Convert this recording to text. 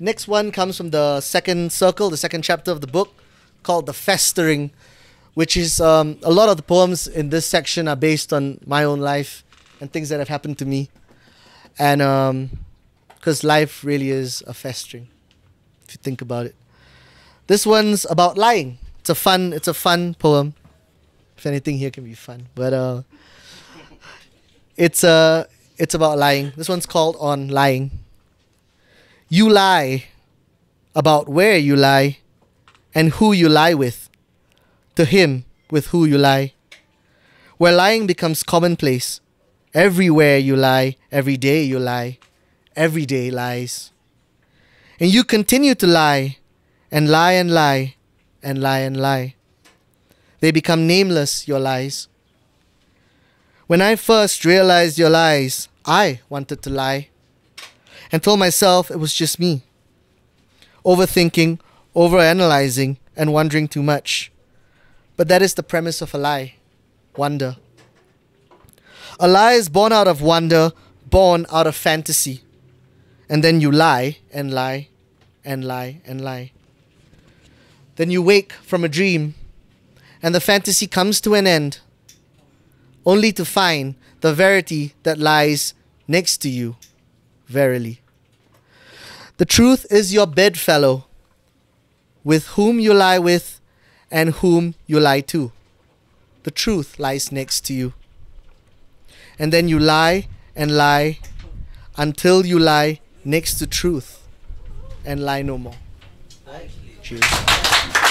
Next one comes from the second circle, the second chapter of the book, called The Festering, which is um, a lot of the poems in this section are based on my own life and things that have happened to me. And because um, life really is a festering, if you think about it. This one's about lying. It's a fun, it's a fun poem. If anything here can be fun, but uh, it's uh, it's about lying. This one's called on lying. You lie about where you lie and who you lie with, to him with who you lie. Where lying becomes commonplace, everywhere you lie, every day you lie, every day lies. And you continue to lie, and lie and lie, and lie and lie. They become nameless, your lies. When I first realized your lies, I wanted to lie and told myself it was just me. Overthinking, overanalyzing, and wondering too much. But that is the premise of a lie wonder. A lie is born out of wonder, born out of fantasy. And then you lie and lie and lie and lie. Then you wake from a dream and the fantasy comes to an end, only to find the verity that lies next to you, verily. The truth is your bedfellow, with whom you lie with and whom you lie to. The truth lies next to you. And then you lie and lie until you lie next to truth and lie no more. Cheers.